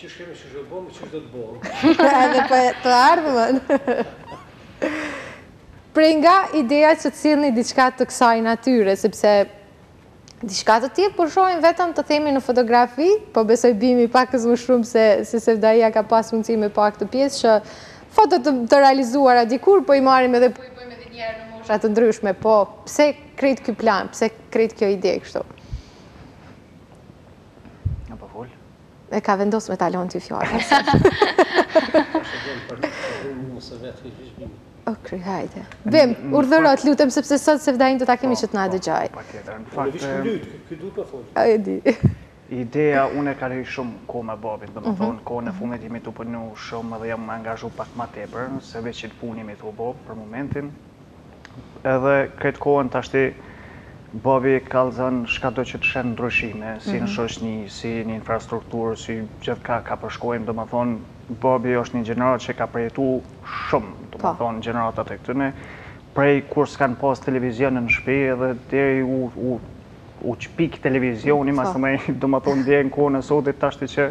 Qysh kemi, qysh do bojmë, qysh do të bojmë. Edhe për të ardhmen. Prej nga ideja që të sjellni diçka të kësaj natyre, sepse diçka tjetër po shohim po vetëm të themi në fotografi, po besoj Bimi pakëz më shumë se se Sevdaja ka pas mundësi me pa këtë pjesë, që foto të realizuara dikur, po i marrim edhe po i bëjmë edhe njëherë në mosha të ndryshme, po pse krejt ky plan, pse krejt kjo ide kështu? E ka vendos me ta lon ty fjalën. O kry, hajde. Bim, urdhëro të lutem, sepse sot Sevdain do ta kemi po, që të na dëgjojë. Patjetër, në fakt... Në lytë, këtë du për folë. A e di. Ideja, unë e kaloj shumë kohë me babin, domethënë, mhm, kohën e fundit jemi tu punu shumë dhe jam angazhu pak ma tepër, se veç një punë jemi tu bo për momentin, edhe krejt kohën tashti babi kallzon çkado që të sheh ndryshime, si në mhm. shoqni, si në infrastrukturë, si gjithkah kah po shkojmë, domethënë, babi është një gjeneratë që ka përjetu shumë, domethënë, po, gjeneratat e këtyne, prej kur s'kanë pas televizion në shpi edhe deri u, u, u shpik televizioni, ma së mëjë, domethënë, deri në kohën e sotit, tashti që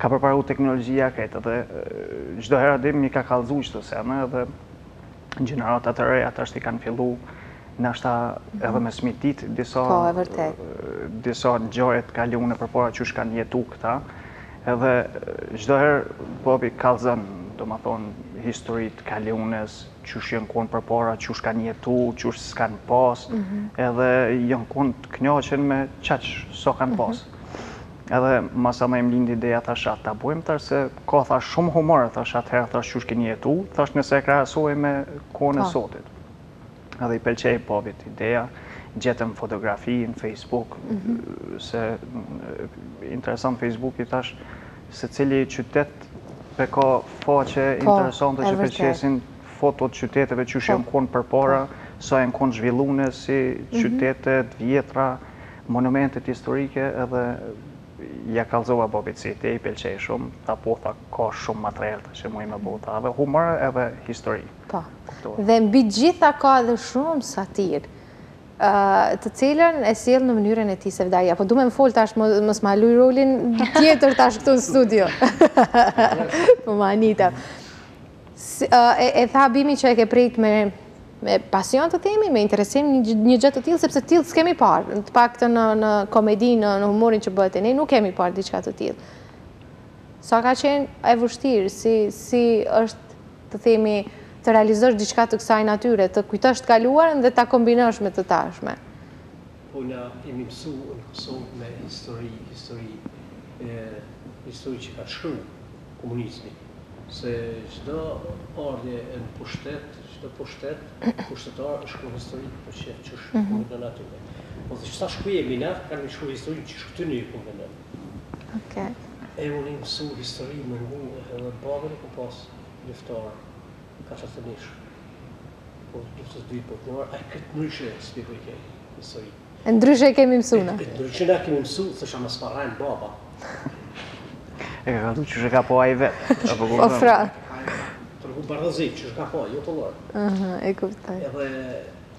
ka përparu teknologjia këtë, dhe çdo herë dim një ka kalzu që të seme, dhe gjeneratat e reja tash i kanë fillu, nashta, edhe mos me i dit, disa, po, e vërtetë. disa ngjarje të kalune përpara qysh kanë jetu këta, edhe çdo herë babi kallzon, domethënë, histori të kalunes, qysh janë konë përpara, qysh kanë jetu, qysh s'kanë pas, mhm. edhe janë konë të knaqun me qaq sa kanë mhm. pas. Edhe masnej m'lindi ideja thash hajt ta bëjmë tash se ka thash shumë humor thash atëherë thash qysh keni jetu, thash nëse e krahasoj me kohën e po. sotit. Edhe i pëlqej babit ideja, gjetëm fotografi në Facebook mhm. se interesant Facebook-i tash secili qytet po ka faqe po, interesante që po i qesin fotot e qyteteve qysh janë po. konë përpara, sa janë konë të zhvillune si mhm. qytetet e vjetra, Monumentet historike edhe ia kallzova babit si ide, i pëlqej shumë, tha po tha ka shumë materiale që mujë me bo, tha edhe humor edhe histori. Po, dhe mbi të gjitha ka edhe shumë satirë, të cilën e sjell në mënyrën e tij Sevdai, apo du me më folë tash mos ma luj rolin tjetër tash këtu në studio. Po ma anita. E tha Bimi që e ke prit me me pasion të themi, me interesim një gjë të tillë sepse të tillë s'kemi parë, të paktën në në komedi, në, në humorin që bëhet te ne nuk kemi parë diçka të tillë. Sa ka qenë e vështirë, si si është të themi të realizosh diçka të kësaj natyre, të kujtosh të kaluarën dhe ta kombinosh me të tashme. Po na jemi mësu në Kosovë me histori, histori e histori që ka shkru komunizmi, se çdo ardhje në pushtet, çdo pushtet pushtetar e shkruan historinë po qe qysh i konvenon atyre. Po dhe sa shkruaj e mina, kanë me shkru historinë qysh këtyne ju konvenon. Okej. E unë jam mësu histori me ngu edhe babën e kom pas luftar n'katërdhetenjishë, kohë të luftës së dytë botnore, ai krejt ndryshe e spjegojke historinë. E ndryshe e kemi mësu na. E ndryshe na e kemi mësu, se qysh ma sparajnë baba. E ka këtu qysh ka pa ai vetë. Po fra. Tregu bardh e zi, qysh ka pa, jo kolor. Aha, e kuptaj. Edhe,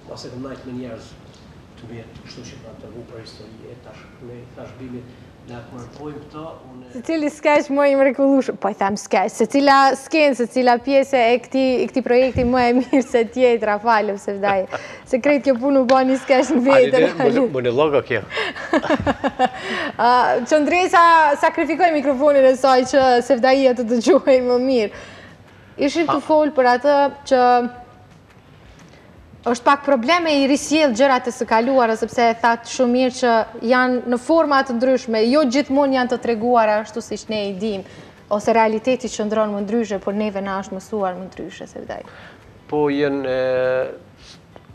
pas e kem nejt me njerëz, të mirë, kështu që kanë tregu për histori, e tash, me tash Bimit, Secili skeç më i mrekullueshëm, po i them skeç, secila skenë, secila pjesë e këtij projekti më e mirë se tjetra, falmë, Sevdai, se krejt kjo punë u ba një skeç në vete. Ani, më në logo kjo. Qëndresa sakrifikoi mikrofonin e saj që Sevdaia të dëgjohej më mirë. Ishim tu folë për atë që... është pak problem me i risjellë gjërat e së kaluarës, sepse e thatë shumë mirë që janë në forma të ndryshme, jo gjithmonë janë të treguara ashtu siç ne i dim, ose realiteti qëndron më ndryshe, por neve na është mësuar më ndryshe, Sevdai. Po, jenë,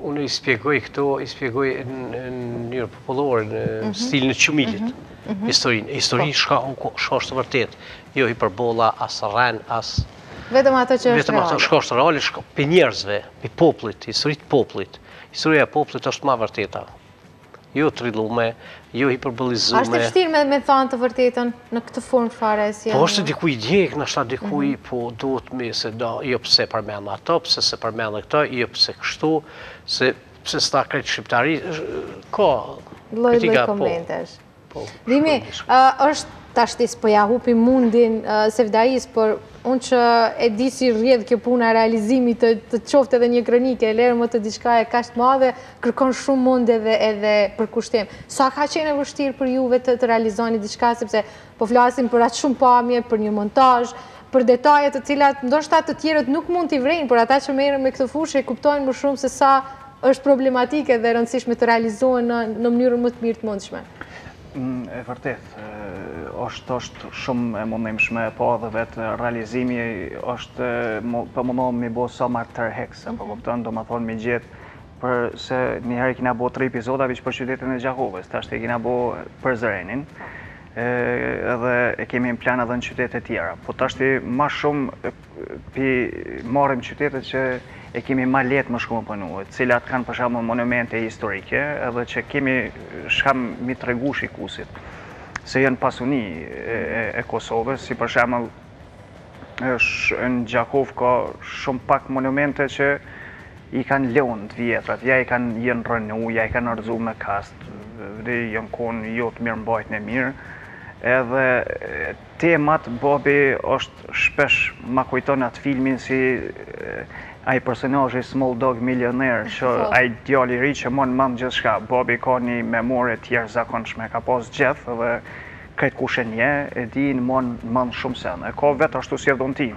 unë i spjegoj këto, i spjegoj në mënyrë popullore, në mhm. stilin e Qumilit, mhm. Mhm. historinë, e historinë çka është e vërtetë, jo hiperbola, as rrena, as... Vetëm atë që është reale. Vetëm atë që është reale, e njerëzve, e popullit, historitë e popullit. Historia e popullit është ma e vërteta. Jo trillime, jo hiperbolizime. Asht vështirë me, me thanë të vërtetën në këtë formë fare e si Po është dikuj i djeg, nashta dikuj, mhm. po duhet me, Sevda, jo pse përmend ato, pse s'e përmend këta, jo pse kështu, se pse s'ta krejtë shqiptari, ka kritika po. Lloj-lloj komentesh. Bimi, është tashti s'po ja hupi mundin Sevdaisë, por unë që e di si rrjedh kjo puna e realizimit të qoftë edhe një kronike, e lëre më të diçkaje kaq të madhe, kërkon shumë mund edhe edhe përkushtim. Sa ka qenë e vështirë për juve të të realizoni diçka, sepse po flasim për aq shumë pamje, për një montazh, për detajet të cilat, ndoshta të tjerët nuk mund t'i vërejnë, por ata që merren me këtë fushë, e kuptojnë më shumë se sa Është problematike dhe e rëndësishme të realizohen në në mënyrën më të mirë të mundshme. Mm, e vërtet, është është shumë e mundimshme, po edhe vetë realizimi është por po mundohem mi bo sa ma tërheqës, mm -hmm. apo mhm. kupton, domethonë mi gjetë, për se njëherë kina bo tri epizoda veç për qytetin e Gjakovës, tash e kina bo Prizrenin, edhe e kemi në plan edhe në qytetet tjera. Po tash ma shumë Pi marrim qytetet që e kemi ma lehtë me shku me punu, të cilat kanë për shembull monumente historike edhe që kemi çka mi tregu shikusit, se janë pasuni e Kosovës, si për shembull në Gjakovë ka shumë pak monumente që i kanë lënë të vjetrat, ja i kanë janë rrënu, ja i kanë rrëzu me kastë, janë konë jo të mirëmbajtne mirë, edhe Temat Babi është shpesh ma kujton atë filmin si ai personazhi Small Dog Millionaire që ai djali i ri që mon mend gjithçka. Babi ka një memorie të jashtëzakonshme, e ka pas gjithë edhe krejt kush e njeh e din mon mend shumë sene. Ka vetë ashtu si e dhunti.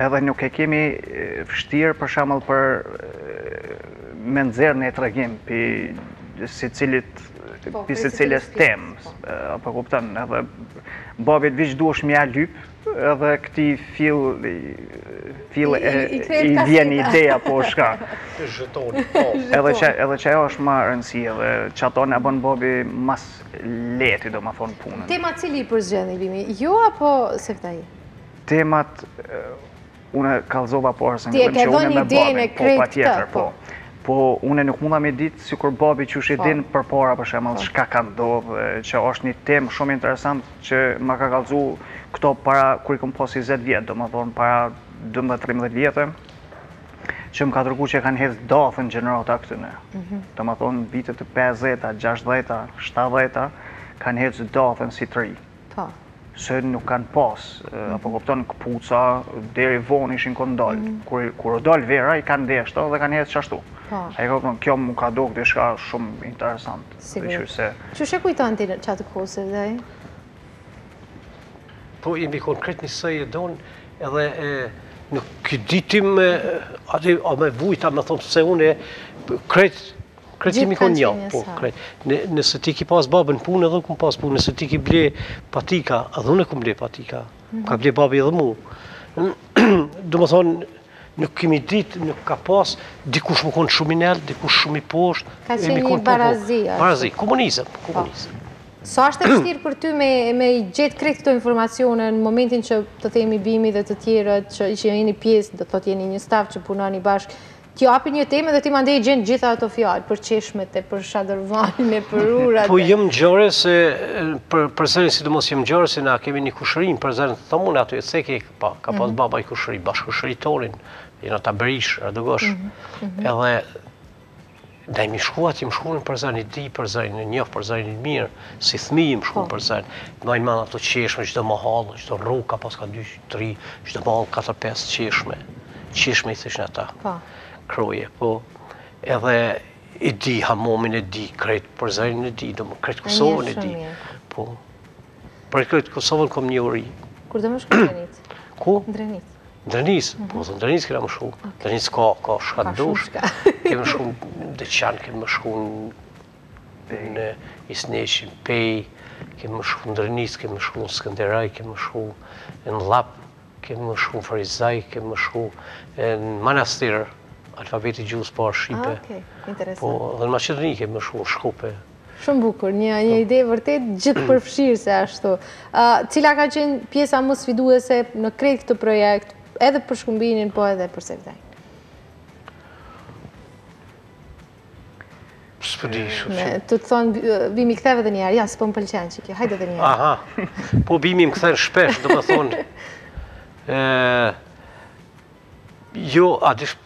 edhe nuk e kemi vështirë për shembull për me nxjerrë një tregim për secilës po, për secilës temë po. apo kupton edhe babit veç duhesh me ia lyp edhe këtij fill fill e i vjen ideja po çka po. edhe që edhe që ajo është ma rëndësi edhe qato na bon babi ma së lehti domethonë punën temat cili i përzgjedhni Bimi jo apo se këta i Temat, une kallzova po arsye me bëjmë që une me babin, po pa tjetër, po. Po, une nuk mundna me ditë, sikur babi qysh din për para për shembull, çka ka ndodhë, që është një temë shumë interesant që ma ka kallzu këto para, kur i kom pasë njëzet vjet, domethonë para 12-13 vjet, që më ka tregu që kanë hecë dathën gjenerata e këtyne. Mhm. Domethonë, vitet e 50-a, 60-a, 70-a, kanë hecë dathën si të ri. Po. se nuk kanë pas, apo mhm. kupton këpuca, deri vonë ishin konë dathë. Mhm. Kur, kur o dalë vera, i kanë deshë edhe kanë hecë qashtu. Po. A e kupton, kjo m'u ka dokë diçka shumë interesant. Sigurt. Se... Qysh e kujton ti qatë kohë, edhe? Po, jemi konë krejt njësoj e di, edhe e, nuk ditim, atë, a me vujta, me thonë, se une, krejt, Krejt jemi konë njo, po, krejt. Nëse ti ki pas babën në punë, edhe unë e kom pas punë. Nëse ti ki ble patika, edhe unë e kom ble patika. Mhm. Ka ble babi edhe mu. Domethonë, nuk kemi ditë, nuk ka pas, dikush me konë shumë i naltë, dikush shumë i poshtë. Ka qenë barazi, ashtu. Barazi, komunizëm, po. komunizëm. Sa është e vështirë për ty me i gjetë krejt këto informacione në momentin që të themi Bimi dhe të tjerët, që jeni pjesë, do të thotë jeni një staf që punoni bashkë, Ti japi një temë dhe ti mandej gjen gjitha ato fjalë për çeshmet e për shadërvanin e për urat. Po jam njoh se për Prizrenin sidomos jam njoh se na kemi një kushëri n'Prizren të thom aty e ceki pa ka pas mhm. baba ni kushëri bash kushëri tonin jena ta berish radogosh mhm, mhm. edhe Ndaj mi shkua që më shkuën për zënë, i di për zënë, i njëfë për zënë, i mirë, si thmi i më shkuën po. për zënë. Në ajnë manë ato qeshme, qdo më halë, qdo rrugë ka pas ka 2-3, qdo më halë 4-5 qeshme. Qeshme i thëshin ata. Po. Kroje, po. Edhe i di hamomin e di, kretë për zënë e di, do më kretë Kosovën e di. Po. Për krejt Kosovën kom ni ide. Kur do me shku në Drenicë? Ku? Në Drenicë. Në Drenicë, mhm. po dhe në Drenicë kem me shku. Në Drenicë ka, ka çka të dush. Kem me shku në Deçan, kem me shku në Isneshin, Pejë, kem me shku në Drenicë, kem me shku në Skenderaj, kem me shku në Llap, kem me shku në Ferizaj, kem me shku në Manastir, alfabeti i gjuhës po shqipe. Ah, po, dhe në Maqedoni kem me shku në Shkup. Shumë bukur, një po. ide vërtet gjithëpërfshirëse ashtu. Cila ka qenë pjesa më sfiduese në krejt këtë projekt, edhe për Shkumbinin, po edhe për Sevdain? Me të thonë, babi ktheje edhe njëherë, jo, s'po më pëlqenë qekjo, hajde edhe njëherë. Aha, po babin e kthejmë shpesh, dhe më thonë, jo, a dishë,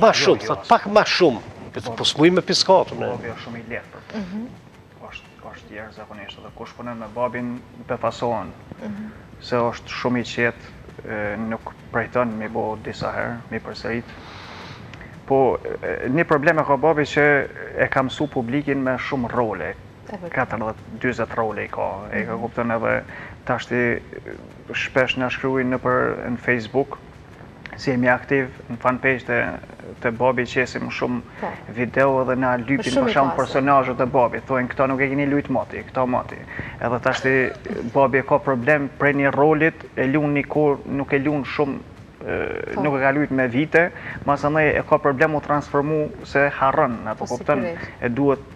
Ma shumë, thotë pak ma shumë. Këtë po s'muj me piskatë. Babi është shumë i lehtë për të. Mhm. Është është jashtëzakonisht dhe kush punon me babin befasohen. Mhm. Se është shumë i qetë, nuk priton me i bo disa herë, me i përsërit. Po një problem e ka babi që e ka mësu publikin me shumë role. 14-20 role i ka. A po mhm. kupton edhe tashti shpesh na shkruajnë nëpër në Facebook si jemi aktiv në fanpage te, te babi qesim shumë po. video edhe na lypin për shembull personazhet te babi, thonë këta nuk e keni lujt moti, këta moti. Edhe tashti babi e ka problem prej një rolit, e lun një kur, nuk e lun shumë, po. nuk e ka lujt me vite, masandej e ka problem m'u transformu se harron, a po po, kupton, e duhet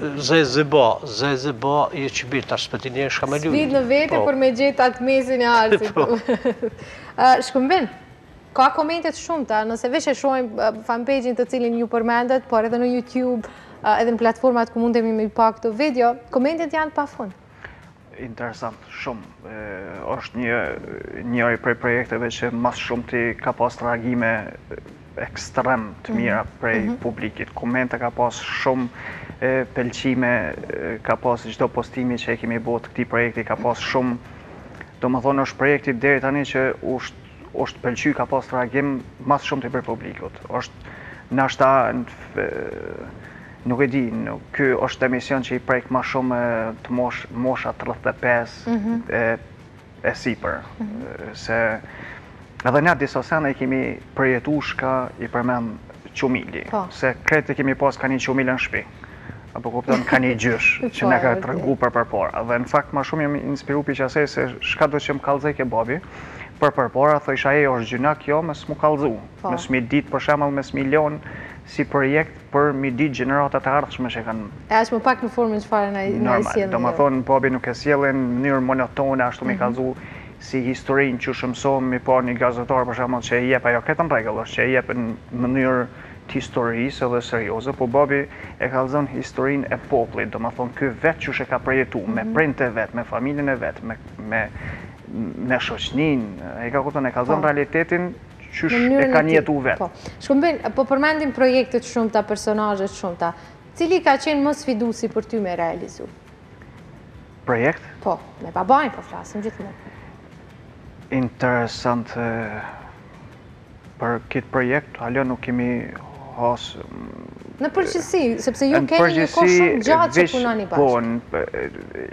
Zë e zë bab, zë e zë bab, je që mirë, tash po di çka me lujt. Sfidë në vete po. për me gjet atë mesin e artë. Po. Shkumbin, ka komente të shumta, nëse veç e shohim fanpage-in të cilin ju përmendët, por edhe në YouTube, edhe në platformat ku mundemi me i pa këto video, komentet janë pafund. Interesant, shumë. është një njëri prej projekteve që ma s'shumti ka pas reagime ekstrem të mhm. mira prej mhm. publikit. Komente ka pas shumë, pëlqime ka pas çdo postimi që e kemi bo këtij projekti, ka pas shumë, domethonë është projekti deri tani që është osht pelqy ka pas reagim mas shumti prej publikut osht nashta nuk e di ky osht emision që i prek ma shum të mosh mosha tridhjetë e pesë e siper se edhe na disa sene i kemi perjetu shka i permen qumili se krejt e kemi pas kani qumil në shpi A po kupton, ka një gjysh që na ka tregu për përpara. Dhe në fakt ma shumë jam inspiru prej qasaj se shkado që më kallzojke babi, për përpara, thojsha a është gjynah kjo me s'u kallzu. Po. Me s'u dit për shembull, me s'e lon si projekt për me dit gjeneratat e ardhshme që kanë... E është më pak në formën çfarë na i sjellin. Normal, do më thonë, babi nuk e sjell në mënyrë monotone, ashtu me mhm. kallzu si historinë qysh mësohem me pa një gazetar për shembull që e jep ajo krejt në rregull është, që e jep në mënyrë t'historisë edhe serioze po babi e kallzon historinë e popullit domethënë ky vetë qysh e ka përjetu me prindtë e vet me familjen e vet me me me shoqninë a po kupton e kallzon realitetin qysh e kanë jetu vet. Po. Shkumbin, po përmendim projekte të shumta personazhe të shumta cili ka qenë më sfidusi për ty me realizu? Projekt? Po, me babain po flasim gjithmonë. Interesant Për kit projekt hala nuk kemi has Në përgjithësi, sepse ju keni një kohë shumë të gjatë që punoni bashkë. Po,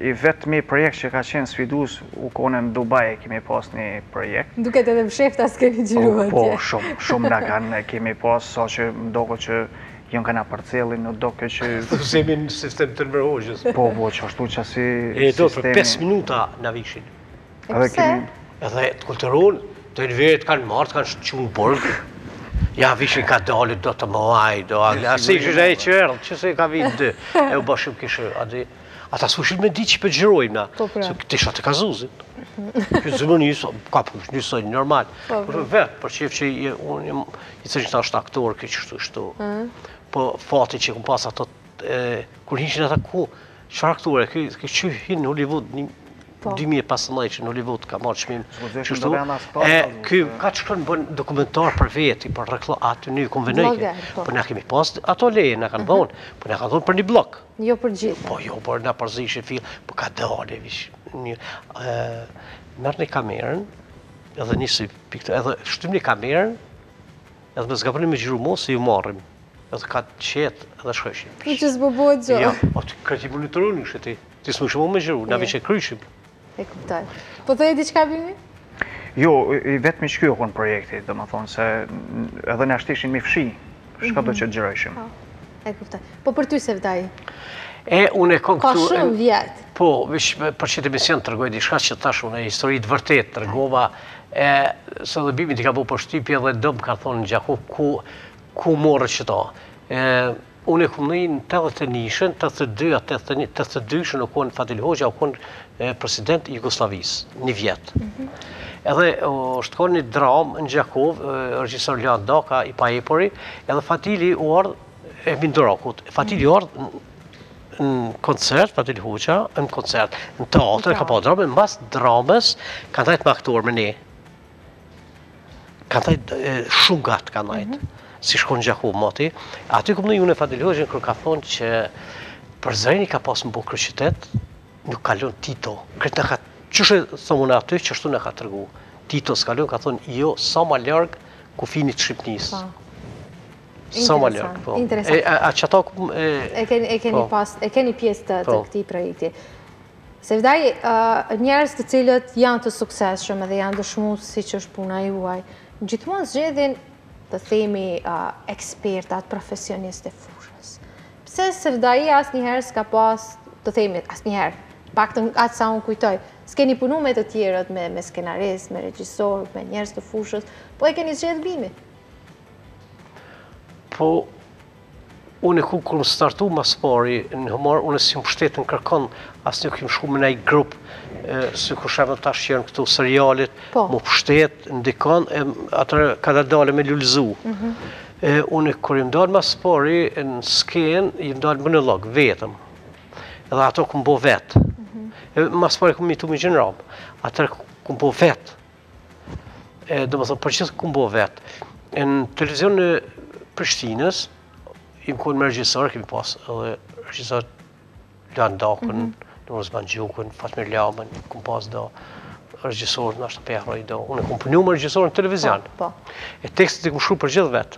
i vetmi projekt që ka qenë sfidus, u kon n'Dubai e kemi pas një projekt. Duket edhe mshefta keni xhiru atje. Po, shumë, shumë në kanë kemi pas, sa që m'doket që jemi ka përcillen, m'doket që... T'jemi në sistem të Enver Hoxhës. Po, po, që ashtu që si... E do për 5 minuta na vishin. E pse? Edhe të kulturun, të invirit kanë martë, kanë shtë qunë burgë. Ja vishin ka dali, do të më uaj, do a gja. Si ishë e që erdhë, që se ka vinë dy. E u bashkë shumë kishë, a di. Ata su shilë me di që për gjërojmë na. Po pra. Se këtë isha të ka zuzin. Këtë zëmë një iso, ka për një iso një normal. Po pra. Kërë vetë, për që që i të që ta është aktorë, këtë që shtu shtu. Po fati që këmë pas ato, kur hinë që në ta ku, që aktorë, këtë që hinë Hollywood, 2015 që në Hollywood ka marrë çmim. Kështu. E ky ka shkon bën dokumentar për veti, për reklamë aty n'kanjon. Po. po na kemi pas ato leje na kanë mhm. dhënë, po na kanë dhënë për një blok. Jo për gjithë. Po jo, por na përzishin fill, po ka dalë vish. Me e marr kamerën edhe nisi pikë edhe shtym në kamerën edhe mos gaboni me xhiru ma se ju marrim edhe ka të qetë edhe shkojshin. Në që s'bo bëhet gjë. Jo, ishte krejt i monitorun qyteti. Ti s'më shumë më gjëru, na vishë e kryshim. E kuptoj. Po të e diçka Bimi? Jo, i vetë mi shkjo krejt projekti, dhe më thonë se edhe në HD-shin mi fshi, çka do mhm. që të gjërëshim. Po, e kuptoj. Po për ty Sevdaj? E, unë e kom këtu... Ka shumë vjet. Po, vish, për që t'emision tregoj diçka, qetash unë e histori të vërtetë tregova, e, se dhe Bimit i ka bo përshtypje edhe m'ka thonë në Gjakovë, ku, ku more qeta. Unë kom nji në tetëdhjetë e njëshën, tetëdhjetë e dyja, tetëdhjetë e një, tetëdhjetë e dyshën u kon Fadil Hoxha u kon president i Jugosllavisë, një vjet. Edhe është kon një dramë në Gjakovë, regjisor Luan Daka i Pajë Peri, edhe Fadili u ardh e Emin Durakut. Fadili u ardh në koncert, Fadil Hoxha, në koncert, në teatër, ka pa dramë, mbas dramës, ka ndajt me aktorë me ne. Ka najt shumë gatë ka najt, mhm. s'ish kon n'Gjakovë moti. Aty kom nju un Fadil Hoxhën kur ka thonë që Prizreni ka pasë m'u bo kryeqytet, nuk ka lon Tito. Këtë në ka, që thom në aty, qeshtu na ka tregu. Tito s'ka lon, ka thonë, jo, sa ma larg kufinit Shqipnisë. Po. Sa ma larg, po. Interesant. A qeta ku... E keni po. pjesë të këtij projekti. Sevdaj, njerëz të cilët janë të suksesshëm dhe janë dëshmu siç është puna juaj, gjithmonë zgjedhin të themi ekspertat, profesionistët e fushës. Pse Sevdai asnjëherë s'ka pas, të themi asnjëherë, paktën atë sa unë kujtoj, s'keni punu me të tjerët, me me skenaristë, me regjisorë, me njerëz të fushës, po e keni zgjedh Bimin? Po, Unë ku kur m'startu ma s'pari në humor, unë s'jam mshtet n'kërkon, as nuk jam shku me një grup, sikur tash që n'këto serialet, po. m'u mshtet n'dikon, e atëherë kadale me lulzu. Mhm. Unë kur jam dal ma s'pari në skenë, jam dal monolog, vetëm. Edhe ato kum bo vetë. Mhm. Ma s'pari kum imitu Mexhën Ramë. Atëherë kum bo vetë. E, domethënë, përgjithë kum bo vetë. E në televizionin e Prishtinës, jemi konë me regjisor, kemi pas edhe regjisor Luan Dakën, mm -hmm. Nurës Bangjukën, Fatmir Lamën, kemi pas do regjisorë tash po i harroj do. Unë kum punu me regjisor në televizion. Po, po. E tekstet i kum shkru përgjithë vetë.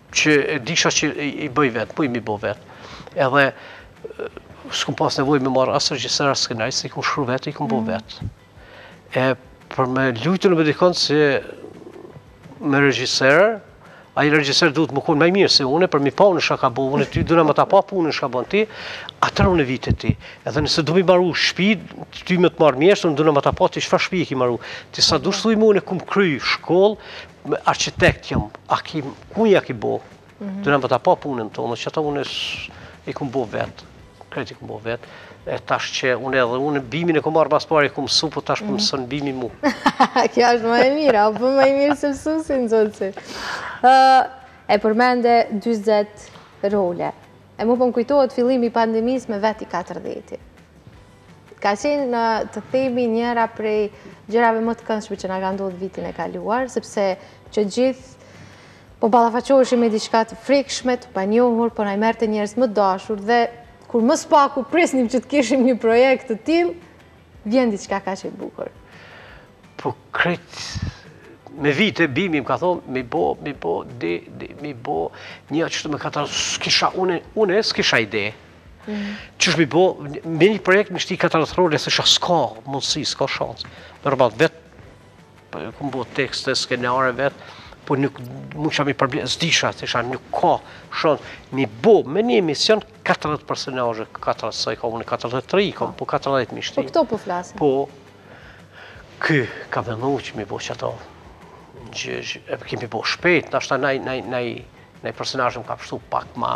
Qe disha që i bëj vetë, po i kum bo vetë. Edhe s'kum pas nevoj me marrë as regjisor as skenar, se i kum shkru vetë, i kum bo mm. vetë. E për me lujt me dikon si me regjisor, ai regjisori duhet me konë ma i mirë se une, për me pa unë çka ka bo, unë ty duna me ta pa punën çka bon ti, atëherë unë e vetë ty. Edhe nëse du mi maru shpi, ty me të marrë mjeshtë, unë duna me ta pa ti çfarë shpi i ki maru. Ti sa do thuj mu, unë kum kry shkollë, Me arkitekt jam, a ki, ku ja ki bo? Mhm. Duhet me ta pa punën tonë që qato unë i kom bo vetë, krejt i kom bo vetë, e tash që unë edhe unë Bimin e kom marrë s'pari, e kom msu, po tash po m' mhm. mëson Bimi mu. Qajo është më e mirë, a për po më e mirë se su si në zonë si. E përmende 20 role, e mu po më kujtohet fillimi i pandemisë me vetë i 40. Ka qenë të themi njëra prej gjërave më të këndshme që na ka ndodhur vitin e kaluar, sepse që të gjithë po ballafaqoheshim me diçka të frikshme, të panjohur, po na i merrte njerëzit më të dashur dhe kur më së paku prisnim që të kishim një projekt të tillë, vjen diçka kaq e bukur. Po krejt me vite Bimi m'ka thonë, mi bo, mi bo, di, di, mi bo, një qashtu m'ka thonë, s'kisha, unë, unë s'kisha ide, Qysh mi bo, me një projekt mi shti katërdhetë role, e thojsha, s'ka mundësi, s'ka shans. Normal, vetë, po, kem bo tekste, skenare vetë, po nuk mund që mi përbi, s'disha, thojsha, nuk ka shans mi bo, me një emision, 40 personazhe, 40, sa i kam unë, 43 i kam, po 40 mi shti. Po këto po flasin. Po, ky, ka mendu që mi bo qato, që, e kemi bo shpejt, nashta naj, naj, naj, naj personazh m'ka pshtu pak ma,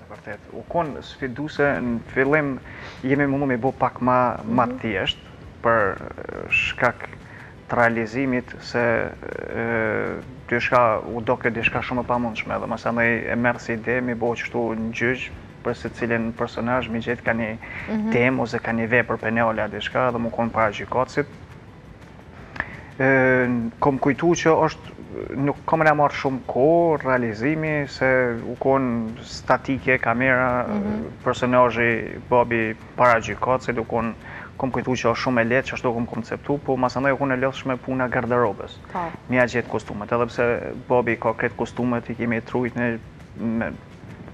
Vërtet, u kon sfiduese në fillim, jemi mundu me bo pak ma ma mhm. thjesht, për shkak të realizimit se diçka u dok diçka shumë e pamundshme dhe masanej e morëm si ide, mi bo qishtu në gjyq për secilin personazh, mi gjetë ka një mhm. temë ose ka një vepër penale a diçka edhe mu kon para gjykatësit, Kom kujtu që është, nuk ka me na marrë shumë kohë, realizimi, se u konë statike, kamera, mhm. personazhi, babi para gjykatësit u konë, kom kujtu që është shumë e lehtë, qysh e kom konceptu, po masandej u konë e lodhshme puna e garderobës. Po. Mi gjetë kostumet, edhe pse babi i ka krejt kostumet, i kemi t'rujtne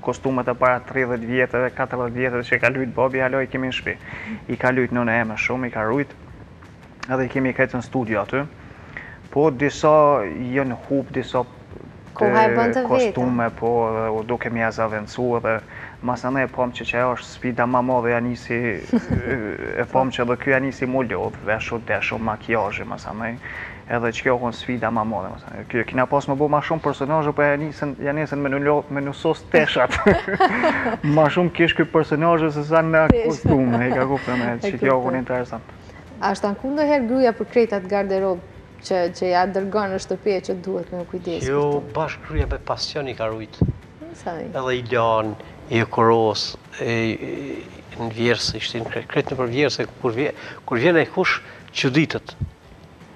kostumet e para 30 vjetëve, 40 vjetëve që i ka lujtë babi, hala i kemi në shpi. I ka rujtë nëna jeme shumë, i ka rujtë, Edhe i kemi krejt në studio aty, po disa jon hup, disa kostume, po edhe u dufke mi zavendësu edhe masanej e pamë që qajo është sfida ma e madhe, ja nisi, e pamë që edhe ky ja nisi mu lodhë, veshu, deshu, makiazhi, masanej Edhe kjo u kon sfida ma e madhe me thënë. Kishim pas me bo ma shumë personazhe, po ja nisën, ja nisën me nu me nu sos teshat. ma shumë kish ky personazhe se sa ne kostume, e ka kuptim, që kjo u kon interesant. A është anku ndonjëherë gruja për krejt atë garderobë që, që ia dërgon në shtëpi e që duhet me u kujdes për të? Jo, bash gruja me pasion i ka rujt. Edhe i lan, i hekuros, i, në vjerrse, i shtin krejt, krejt nëpër vjerrse, kur, kur vjen dikush, që ditët.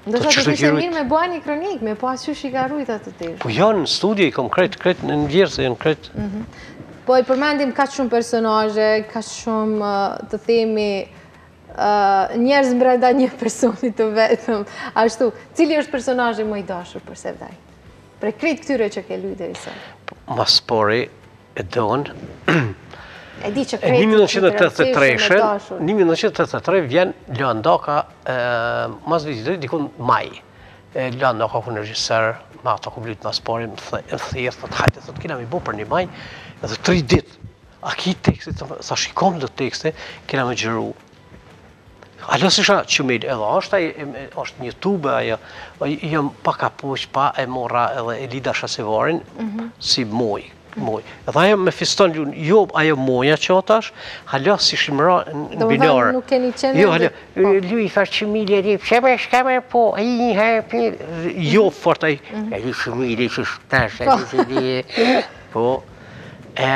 Ndërsa po, të kishte mirë me bo një kronikë, me pa asysh i ka rujt atë të Po janë në studio i kom krejt, krejt në njërë se janë krejt. Mhm. Po i përmendëm kaq shumë personazhe, kaq shumë të themi njerëz mbrenda një personi të vetëm. Ashtu, cili është personazhi më i dashur për Sevdain? Prej krejt këtyre që ke lujtë deri sot? Po, ma s'pari, E don. E di që krejt... 1983, 1983 vjen Luan Daka, mas Vitit Ri dikun maj. Luan Daka u kon regjisor, me ato kom lujtë ma s'pari, më thirr, thotë, hajde, thotë, kena me bo për një maj, edhe tri ditë, a ki tekste, thashë kom do tekste, kena me xhiru, A lësë isha që me edhe është, është një tube ajo, jëmë pa ka poqë, pa e mora edhe Elida Shasivarin, mhm. si Moja, Moja. Edhe ajo me fustan ju, jo ajo Moja që o tash, hala s'ishim ra në binarë. Nuk keni qenë jo, hala, po. Luj i thashë Qumilin e, që me shka me po, ai një herë për, jo mhm. fort ai, mhm. e luj Qumilin qe tash, e luj Qumilin, po, e,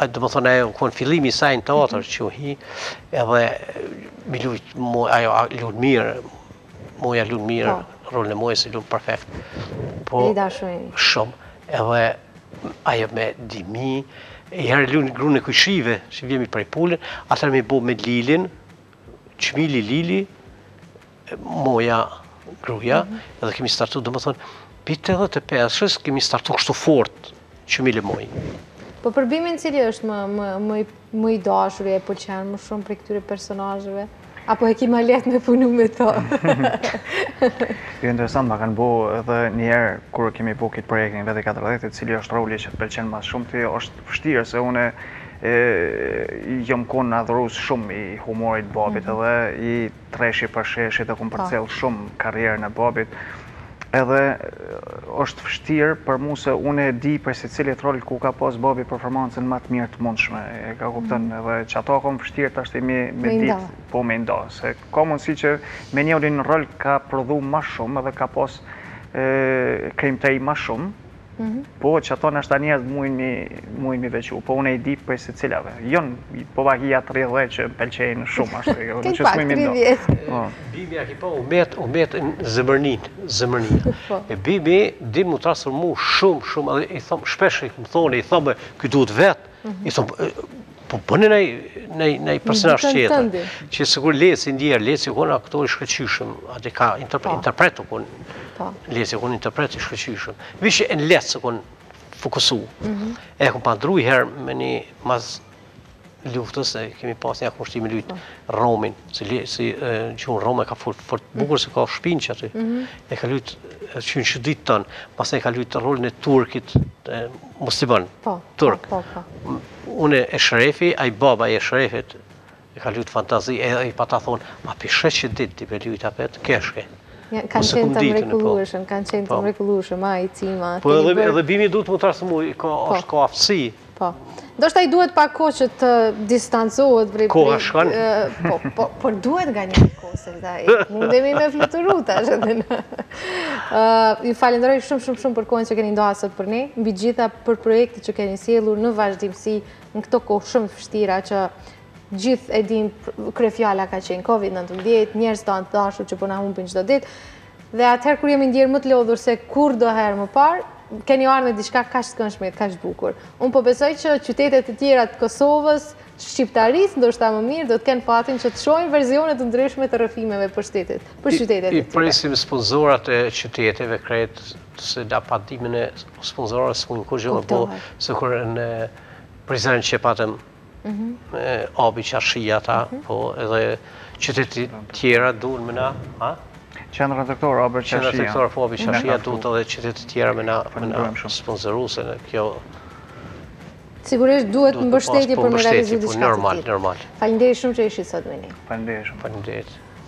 A domethonë ajo u kon fillimi i saj në teatër mhm. që hi edhe me lujt mu ajo lun mirë Moja lun mirë po. rolin e Mojës e lun perfekt po i dashoj shumë edhe ajo me dimi i herë lun grunë e kojshive që vjen me pre pulën atëherë me bo me Lilin Qumili, Lili, Moja gruja, mhm. edhe kemi startu, domethonë, prej 85-shës kemi startu kështu fort, Qumili, Moja. Po për Bimin cili është më, më, më, më i dashur e pëlqen më shumë prej këtyre personazheve? Apo e ki ma lehtë me punu me to? jo, interesant, ma kanë bo edhe niherë, kur kemi bo këtë projektin 40, cili është roli që të pëlqen ma shumë, ti është vështirë se unë jom konë adhurues shumë i humorit babit mhm. edhe i Treshit për sheshi dhe e kom po. përcjellë shumë karrierën e babit edhe është vështirë për mu se unë e di prej secilit rol ku ka pas babi performancën më të mirë të mundshme a kupton mhm. edhe qato e kom vështirë tashti me, me ditë po me nda se ka mundësi që me një rol ka prodhu ma shumë edhe ka pas e, krijimtari ma shumë Mhm. Po, qato ndoshta njerëzit mujnë me i veçu, po unë i di prej secilave. Jonë, po vallahi nja tridhjetë që më pëlqejnë shumë ashtu. Këtë pak, tridhjetë. Po. Bimi a ki po, u met, u met në zemër ni, zemër ni. Po. E Bimi, din m'u transformu shumë, shumë, edhe i thom, shpesh i kom thonë, i thom, këtu duhet vetë, Po boni një personazh qetër, që sikur Leci i ndjerë, Leci ka qenë në këto i shkëqyshëm, atë ka po. interpretu, po. Leci u kon interpret i shkëqyshëm, vishë e në letë së kun fokusu, mhm. e kom pa ndërru, një herë menjëherë mas luftës, e kemi pas një, e kom shti me lujtë po. Romin, si gjuhën Rome ka fort mhm. bukur se ka shpinë që aty, mhm. e ka lujtë qe në qat ditë tanë, pas e ka lujtë rolin e Turkit, Musliman, po, po, turk. Po, po, po. Unë e shrefi, a i baba i e shrefit, e ka lujtë fantazi, e i pata thonë, ma pi shre që ditë ti për lujtë apet, keshke. Ja, kanë po. qenë të mrekullueshëm, kanë qenë të mrekullueshëm, a i cima. Po edhe, bërë... edhe bimi duhet, m'dokët mu, ka, po. është ka aftësi. Po. Ndoshta i duhet pak kohë që të distancohet prej... Koha shkon? Po, po, por duhet nganjëherë kohë, se mundemi me fluturu tash edhe në... Ju falënderoj shumë shumë shumë për kohën që keni nda sot për ne, mbi të gjitha për projektet që keni sjellur në vazhdimësi në këto kohë shumë të vështira që gjithë e dimë kryefjala ka qenë COVID-19, njerëz të tanë të dashur që po na humbin çdo ditë. Dhe atëherë kur jemi ndier më të lodhur se kurdoherë më parë, keni ardhë me diçka kaq të këndshme, kaq të bukur. Unë po besoj që qytetet e tjera të Kosovës Shqiptarisë ndoshta më mirë do të kenë fatin që të shohin versione të ndryshme të rrëfimeve për shtetet, për qytetet e tyre. I presim sponsorat e qyteteve krejt se na pa ndihmën e sponsorëve s'mund kurrgjë me bo, sikur në Prizren që patëm Abi Çarshia ata, po edhe qytete tjera duhen me na, a? Qendra tregtore Abi Çarshia. Qendra tregtore po Abi Çarshia duhet edhe qytete tjera me na sponsoru se kjo Sigurisht duhet mbështetje për me realizu diçka të tillë. Faleminderit shumë që ishit sot me ne. Faleminderit shumë. Faleminderit.